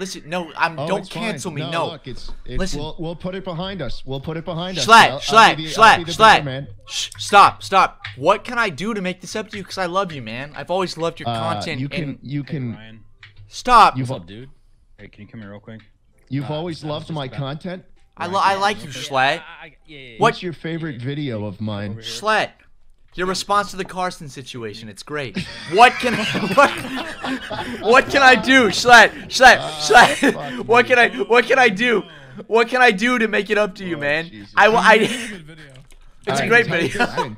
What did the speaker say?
Listen, no, I'm. Oh, don't it's fine. cancel me. No, No. look, it's, it's Listen. We'll, we'll put it behind us. We'll put it behind us. Schlatt, I'll- I'll Schlatt, be the- I'll be Schlatt, Schlatt. Shh, stop, stop. What can I do to make this up to you? Because I love you, man. I've always loved your Uh, content. you can and you Hey, can Ryan. stop. you've What's up, dude? Hey, can you come here real quick? you've Uh, always loved my about- content. I, lo- I like you, Okay, Schlatt. I- I- yeah, yeah, yeah. What's your favorite video of mine? Over. Schlatt. Your response to the Carson situation, it's great. What can what, what can I do, Schlatt? Schlatt, Schlatt. Oh, fuck What me. can I what can I do? What can I do to make it up to you, Oh, man? Jesus. I, wa- I Good video. It's a I great video.